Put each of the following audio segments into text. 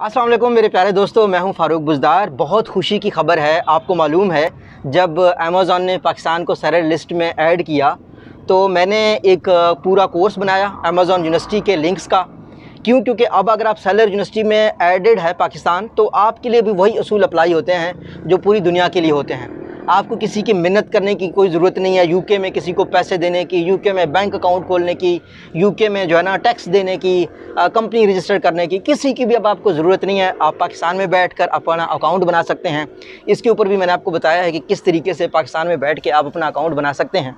वालेकुम, मेरे प्यारे दोस्तों, मैं हूँ फ़ारूक बुजदार। बहुत खुशी की खबर है, आपको मालूम है, जब अमेज़ोन ने पाकिस्तान को सैलर लिस्ट में ऐड किया तो मैंने एक पूरा कोर्स बनाया अमेज़ोन यूनिवर्सिटी के लिंक्स का। क्यों? क्योंकि अब अगर आप सेलर यूनिवर्सिटी में एडेड है पाकिस्तान तो आपके लिए भी वही असूल अप्लाई होते हैं, जो पूरी दुनिया के लिए होते हैं। आपको किसी की मिन्नत करने की कोई ज़रूरत नहीं है यूके में किसी को पैसे देने की यूके में बैंक अकाउंट खोलने की यूके में जो है ना टैक्स देने की कंपनी रजिस्टर करने की, किसी की भी अब आपको ज़रूरत नहीं है। आप पाकिस्तान में बैठ कर अपना अकाउंट बना सकते हैं। इसके ऊपर भी मैंने आपको बताया है कि किस तरीके से पाकिस्तान में बैठ के आप अपना अकाउंट बना सकते हैं।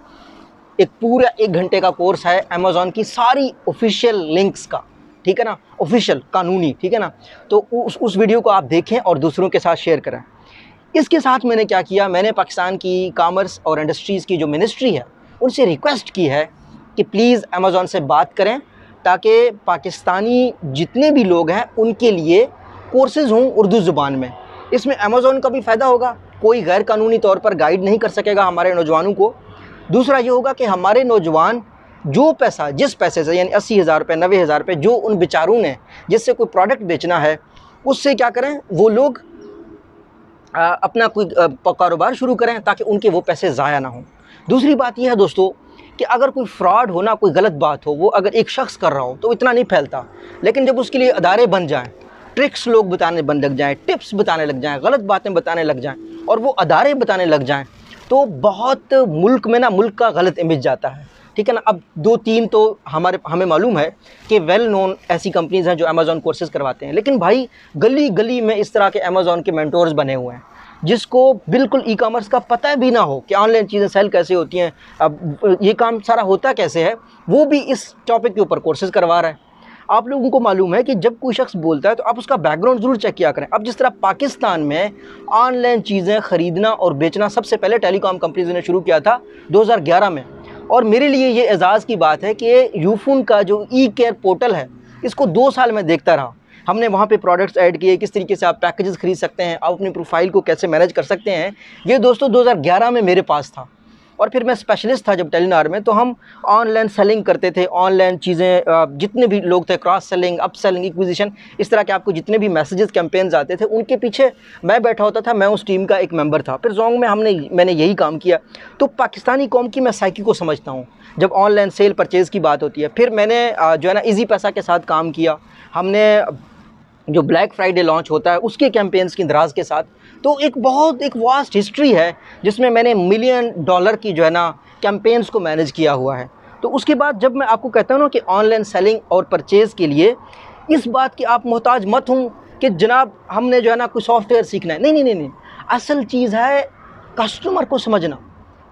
एक पूरा एक घंटे का कोर्स है अमेज़ोन की सारी ऑफिशियल लिंक्स का, ठीक है ना? ऑफिशियल कानूनी, ठीक है ना? तो उस उस वीडियो को आप देखें और दूसरों के साथ शेयर करें। इसके साथ मैंने क्या किया? मैंने पाकिस्तान की कामर्स और इंडस्ट्रीज़ की जो मिनिस्ट्री है, उनसे रिक्वेस्ट की है कि प्लीज़ अमेज़ोन से बात करें ताकि पाकिस्तानी जितने भी लोग हैं, उनके लिए कोर्सेज़ हों उर्दू ज़ुबान में। इसमें अमेज़ोन का भी फ़ायदा होगा। कोई गैर कानूनी तौर पर गाइड नहीं कर सकेगा हमारे नौजवानों को। दूसरा ये होगा कि हमारे नौजवान जो पैसा, जिस पैसे से, यानी अस्सी हज़ार रुपये नबे हज़ार रुपये, जो उन बेचारों ने जिससे कोई प्रोडक्ट बेचना है, उससे क्या करें? वो लोग अपना कोई कारोबार शुरू करें ताकि उनके वो पैसे ज़ाया ना हों। दूसरी बात यह है दोस्तों कि अगर कोई फ्रॉड होना कोई गलत बात हो, वो अगर एक शख्स कर रहा हो तो इतना नहीं फैलता। लेकिन जब उसके लिए अदारे बन जाएँ, ट्रिक्स लोग बताने बन लग जाएँ, टिप्स बताने लग जाएँ, गलत बातें बताने लग जाएँ, और वो अदारे बताने लग जाएँ तो बहुत मुल्क में ना, मुल्क का गलत इमेज जाता है। ठीक है ना? अब दो तीन तो हमारे, हमें मालूम है कि वेल नोन ऐसी कंपनीज़ हैं जो अमेज़ॉन कोर्सेज़ करवाते हैं। लेकिन भाई गली गली में इस तरह के अमेज़ॉन के मैंटोर्स बने हुए हैं, जिसको बिल्कुल ई कामर्स का पता भी ना हो कि ऑनलाइन चीज़ें सेल कैसे होती हैं। अब, ये काम सारा होता कैसे है, वो भी इस टॉपिक के ऊपर कोर्सेज़ करवा रहा है। आप लोगों को मालूम है कि जब कोई शख्स बोलता है तो आप उसका बैकग्राउंड ज़रूर चेक किया करें। अब जिस तरह पाकिस्तान में ऑनलाइन चीज़ें ख़रीदना और बेचना सबसे पहले टेलीकॉम कंपनीज़ ने शुरू किया था 2011 में। और मेरे लिए ये एजाज़ की बात है कि यूफून का जो ई केयर पोर्टल है, इसको दो साल में देखता रहा। हमने वहाँ पे प्रोडक्ट्स ऐड किए, किस तरीके से आप पैकेजेस खरीद सकते हैं, आप अपनी प्रोफ़ाइल को कैसे मैनेज कर सकते हैं। ये दोस्तों 2011 में मेरे पास था। और फिर मैं स्पेशलिस्ट था जब टेलीनार में तो हम ऑनलाइन सेलिंग करते थे ऑनलाइन चीज़ें जितने भी लोग थे cross selling up selling acquisition इस तरह के आपको जितने भी मैसेजेस कैंपेन्स आते थे, उनके पीछे मैं बैठा होता था, मैं उस टीम का एक मेंबर था। फिर जोंग में हमने, मैंने यही काम किया। तो पाकिस्तानी कौम की मैं साइकी को समझता हूँ, जब ऑनलाइन सेल परचेज़ की बात होती है। फिर मैंने जो है ना ईजी पैसा के साथ काम किया। हमने, जो ब्लैक फ्राइडे लॉन्च होता है, उसके कैंपेन्स की इंदराज के साथ तो एक बहुत, एक वास्ट हिस्ट्री है, जिसमें मैंने मिलियन डॉलर की जो है ना कैंपेन्स को मैनेज किया हुआ है। तो उसके बाद जब मैं आपको कहता हूँ ना कि ऑनलाइन सेलिंग और परचेज़ के लिए, इस बात की आप मोहताज मत हूँ कि जनाब, हमने जो है ना कोई सॉफ्टवेयर सीखना है। नहीं नहीं नहीं नहीं। असल चीज़ है कस्टमर को समझना।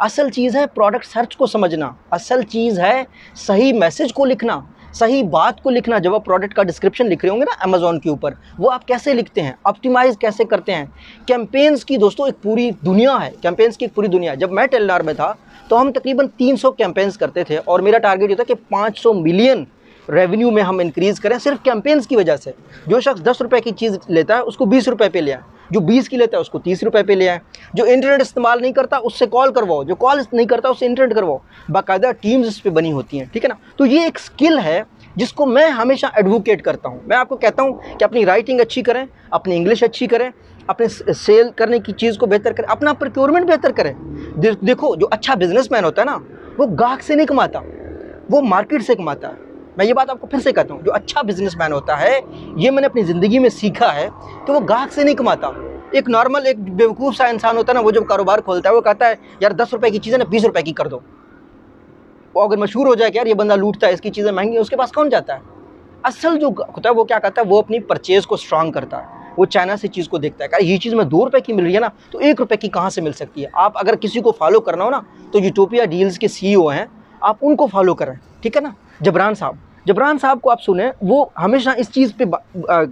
असल चीज़ है प्रोडक्ट सर्च को समझना। असल चीज़ है सही मैसेज को लिखना। सही बात को लिखना, जब आप प्रोडक्ट का डिस्क्रिप्शन लिख रहे होंगे ना अमेजोन के ऊपर, वो आप कैसे लिखते हैं? ऑप्टिमाइज कैसे करते हैं? कैंपेन्स की दोस्तों, एक पूरी दुनिया है। कैंपेन्स की एक पूरी दुनिया जब मैं टेलनार में था तो हम तकरीबन 300 कैंपेन्स करते थे और मेरा टारगेट ये था कि 500 मिलियन रेवेन्यू में हम इंक्रीज़ करें सिर्फ़ कैंपेन्स की वजह से। जो शख्स दस रुपये की चीज़ लेता है, उसको बीस रुपये पे लिया जो बीस की लेता है, उसको तीस रुपये पे ले आए। जो इंटरनेट इस्तेमाल नहीं करता, उससे कॉल करवाओ। जो कॉल नहीं करता, उससे इंटरनेट करवाओ। बाकायदा टीम्स इस पर बनी होती हैं, ठीक है ना? तो ये एक स्किल है, जिसको मैं हमेशा एडवोकेट करता हूँ। मैं आपको कहता हूँ कि अपनी राइटिंग अच्छी करें, अपनी इंग्लिश अच्छी करें, अपने सेल करने की चीज़ को बेहतर करें, अपना प्रोक्योरमेंट बेहतर करें। देखो, जो अच्छा बिजनेसमैन होता है ना, वो गाहक से नहीं कमाता, वो मार्केट से कमाता है। मैं ये बात आपको फिर से कहता हूँ, जो अच्छा बिजनेसमैन होता है, ये मैंने अपनी ज़िंदगी में सीखा है कि वो गाहक से नहीं कमाता। एक नॉर्मल एक बेवकूफ़ सा इंसान होता है ना, वो जब कारोबार खोलता है, वो कहता है, यार, दस रुपये की चीज़ें ना बीस रुपये की कर दो। वो अगर मशहूर हो जाए कि, यार, ये बंदा लूटता है, इसकी चीज़ें महँगी उसके पास कौन जाता है? असल जो होता है, वो क्या करता है, वो अपनी परचेज़ को स्ट्रांग करता है। वो चाइना से चीज़ को देखता है ये चीज़ में दो रुपये की मिल रही है ना तो एक रुपये की कहाँ से मिल सकती है? आप अगर किसी को फॉलो करना हो ना तो यूटोपिया डील्स के सी e हैं, आप उनको फॉलो करें, ठीक है ना? जबरान साहब। जबरान साहब को आप सुने वो हमेशा इस चीज़ पे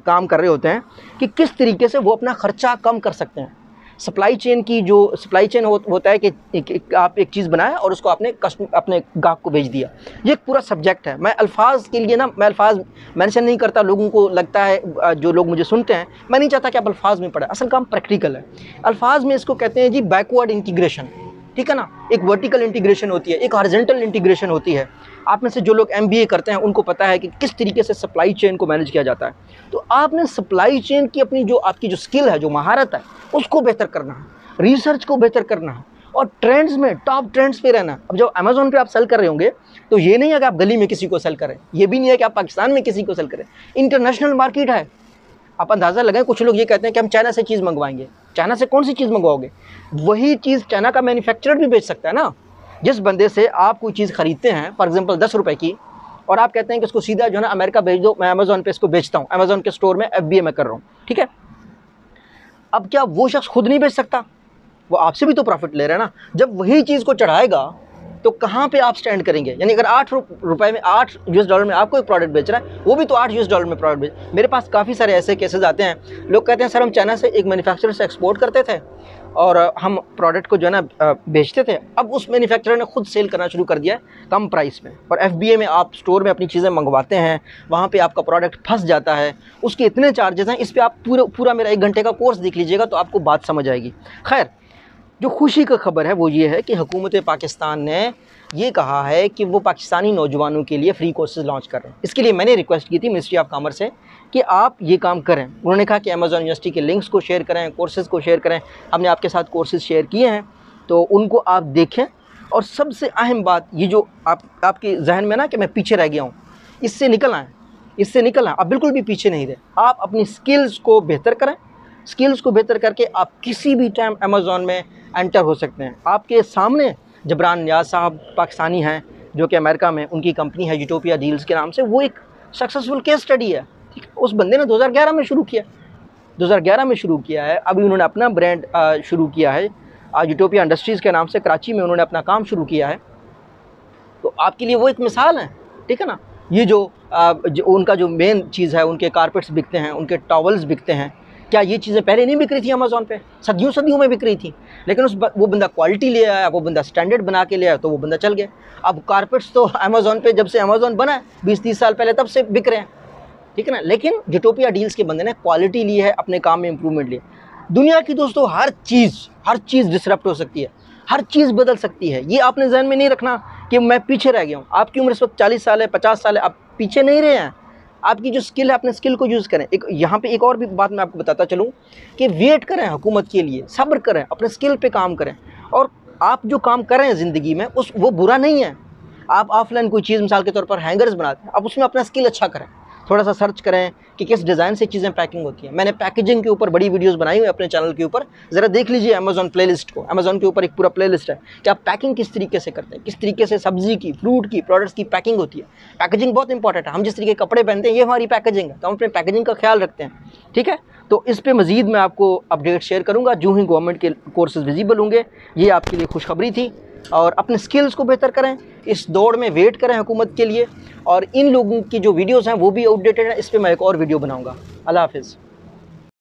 काम कर रहे होते हैं कि किस तरीके से वो अपना ख़र्चा कम कर सकते हैं। सप्लाई चेन की जो सप्लाई चेन हो, होता है कि एक, एक, आप एक चीज़ बनाए और उसको आपने कस्ट अपने गाहक को भेज दिया। ये एक पूरा सब्जेक्ट है। मैं अल्फाज के लिए ना मैं अल्फाज मैंशन नहीं करता लोगों को लगता है जो लोग मुझे सुनते हैं मैं नहीं चाहता कि आप अल्फाज में पढ़ें। असल काम प्रैक्टिकल है। अल्फाज में इसको कहते हैं जी बैकवर्ड इंटीग्रेशन ठीक है ना? एक वर्टिकल इंटीग्रेशन होती है, एक हॉरिजेंटल इंटीग्रेशन होती है। आप में से जो लोग एमबीए करते हैं, उनको पता है कि किस तरीके से सप्लाई चेन को मैनेज किया जाता है। तो आपने सप्लाई चेन की अपनी जो, आपकी जो स्किल है, जो महारत है, उसको बेहतर करना है रिसर्च को बेहतर करना है और ट्रेंड्स में टॉप ट्रेंड्स पे रहना अब जब अमेजोन पे आप सेल कर रहे होंगे तो ये नहीं है कि आप गली में किसी को सेल करें। ये भी नहीं है कि आप पाकिस्तान में किसी को सेल करें। इंटरनेशनल मार्केट है। आप अंदाज़ा लगाएँ, कुछ लोग ये कहते हैं कि हम चाइना से चीज़ मंगवाएँगे। चाइना से कौन सी चीज़ मंगवाओगे? वही चीज़ चाइना का मैन्युफैक्चरर भी बेच सकता है ना। जिस बंदे से आप कोई चीज़ ख़रीदते हैं फॉर एग्ज़ाम्पल दस रुपये की, और आप कहते हैं कि उसको सीधा जो है ना अमेरिका भेज दो, मैं अमेजोन पे इसको बेचता हूँ अमेजोन के स्टोर में एफबीए में कर रहा हूँ, ठीक है? अब क्या वो शख्स खुद नहीं बेच सकता? वो आपसे भी तो प्रॉफिट ले रहा है ना। जब वही चीज़ को चढ़ाएगा तो कहाँ पे आप स्टैंड करेंगे? यानी अगर आठ रुपए में, आठ यूएस डॉलर में आपको एक प्रोडक्ट बेच रहा है, वो भी तो आठ यूएस डॉलर में प्रोडक्ट बेच, मेरे पास काफ़ी सारे ऐसे केसेस आते हैं। लोग कहते हैं, सर, हम चाइना से एक मैन्युफैक्चरर से एक्सपोर्ट करते थे और हम प्रोडक्ट को जो है ना बेचते थे। अब उस मैन्युफैक्चरर ने खुद सेल करना शुरू कर दिया है कम प्राइस में और एफबीए में आप स्टोर में अपनी चीज़ें मंगवाते हैं, वहाँ पर आपका प्रोडक्ट फंस जाता है। उसके इतने चार्जेस हैं, इस पर आप पूरा पूरा मेरा एक घंटे का कोर्स देख लीजिएगा तो आपको बात समझ आएगी। खैर जो खुशी का खबर है वो ये है कि हुकूमत पाकिस्तान ने ये कहा है कि वो पाकिस्तानी नौजवानों के लिए फ्री कोर्सेज लॉन्च कर रहे हैं। इसके लिए मैंने रिक्वेस्ट की थी मिनिस्ट्री ऑफ़ कॉमर्स से कि आप ये काम करें। उन्होंने कहा कि अमेजोन यूनिवर्सिटी के लिंक्स को शेयर करें कोर्सेज़ को शेयर करें। हमने आपके साथ कोर्सेज शेयर किए हैं तो उनको आप देखें। और सबसे अहम बात ये जो आप, आपके जहन में ना कि मैं पीछे रह गया हूँ, इससे निकल आएँ इससे निकल आएँ आप बिल्कुल भी पीछे नहीं रहे। आप अपनी स्किल्स को बेहतर करें स्किल्स को बेहतर करके आप किसी भी टाइम अमेज़ोन में एंटर हो सकते हैं। आपके सामने जबरान न्याज साहब पाकिस्तानी हैं जो कि अमेरिका में उनकी कंपनी है यूटोपिया डील्स के नाम से वो एक सक्सेसफुल केस स्टडी है। ठीक है उस बंदे ने 2011 में शुरू किया। 2011 में शुरू किया है। अभी उन्होंने अपना ब्रांड शुरू किया है। यूटोपिया इंडस्ट्रीज़ के नाम से कराची में उन्होंने अपना काम शुरू किया है। तो आपके लिए वो एक मिसाल है। ठीक है ना? ये जो, आ, जो उनका जो मेन चीज़ है उनके कारपेट्स बिकते हैं उनके टॉवल्स बिकते हैं क्या ये चीज़ें पहले नहीं बिक रही थी अमेज़ोन पे? सदियों सदियों में बिक रही थी। लेकिन उस वो बंदा क्वालिटी ले आया, वो बंदा स्टैंडर्ड बना के ले आया तो वो बंदा चल गया। अब कारपेट्स तो अमेज़ोन पे जब से अमेज़ोन बना है बीस तीस साल पहले तब से बिक रहे हैं। ठीक है ना? लेकिन जोटोपिया डील्स के बंदे ने क्वालिटी ली है, अपने काम में इंप्रूवमेंट ली दुनिया की दोस्तों, हर चीज़ हर चीज़ डिसरप्ट हो सकती है। हर चीज़ बदल सकती है। ये आपने जहन में नहीं रखना कि मैं पीछे रह गया हूँ। आपकी उम्र इस वक्त चालीस साल है, पचास साल है, आप पीछे नहीं रहे हैं। आपकी जो स्किल है, अपने स्किल को यूज़ करें। एक, यहाँ पे एक और भी बात मैं आपको बताता चलूँ कि वेट करें हुकूमत के लिए, सब्र करें, अपने स्किल पे काम करें। और आप जो काम करें ज़िंदगी में, उस, वो बुरा नहीं है। आप ऑफलाइन कोई चीज़, मिसाल के तौर पर हैंगर्स बनाते हैं, आप उसमें अपना स्किल अच्छा करें। थोड़ा सा सर्च करें कि किस डिज़ाइन से चीज़ें पैकिंग होती हैं। मैंने पैकेजिंग के ऊपर बड़ी वीडियोस बनाई हुई अपने चैनल के ऊपर। ज़रा देख लीजिए अमेजोन प्लेलिस्ट को। अमेजोन के ऊपर एक पूरा प्लेलिस्ट है कि आप पैकिंग किस तरीके से करते हैं, किस तरीके से सब्ज़ी की फ्रूट की प्रोडक्ट्स की पैकिंग होती है। पैकेजिंग बहुत इंपॉर्टेंट है। हम जिस तरीके कपड़े पहनते हैं, ये हमारी पैकेजिंग है। तो हम अपने पैकेजिंग का ख्याल रखते हैं। ठीक है? तो इस पर मज़ीद मैं आपको अपडेट शेयर करूँगा। जो ही गवर्नमेंट के कोर्सेज विजिबल होंगे, ये आपके लिए खुशखबरी थी। और अपने स्किल्स को बेहतर करें। इस दौड़ में वेट करें हुकूमत के लिए और इन लोगों की जो वीडियोज़ हैं वो भी आउटडेटेड हैं। इस पर मैं एक और वीडियो बनाऊँगा। अल्लाह हाफिज़।